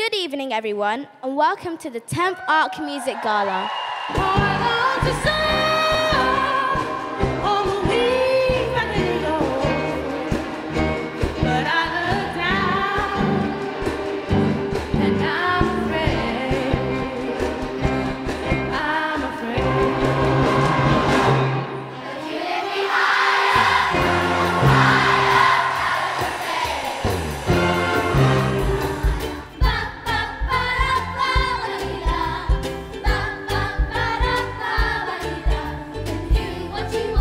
Good evening, everyone, and welcome to the 10th Ark Music Gala. You. people.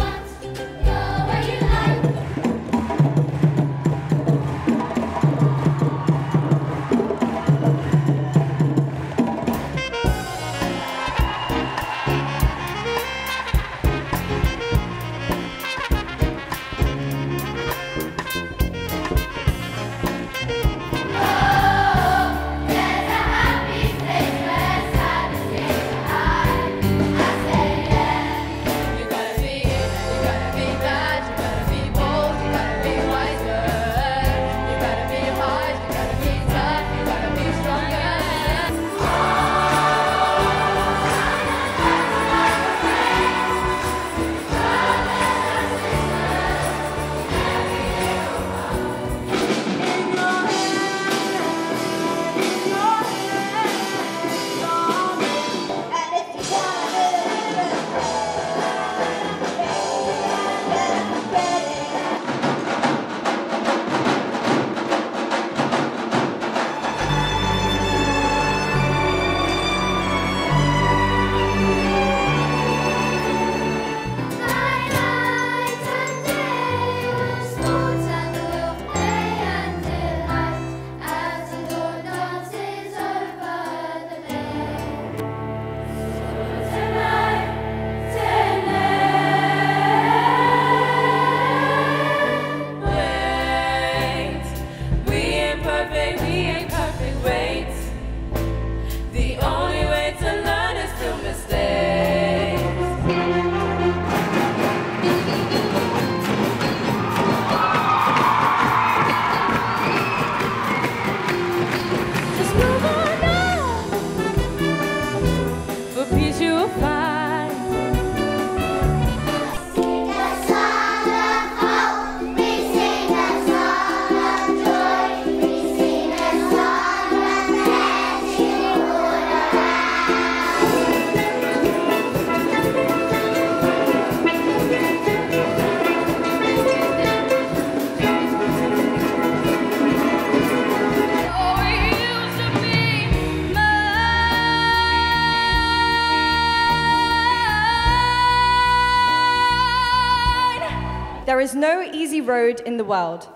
There is no easy road in the world,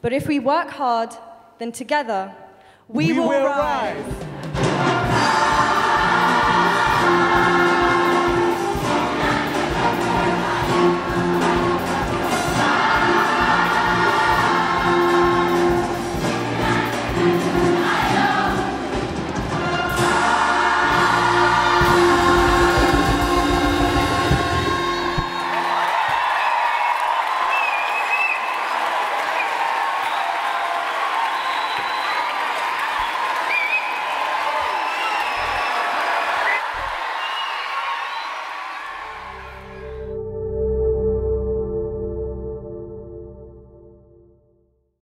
but if we work hard, then together we, We will, will rise. rise.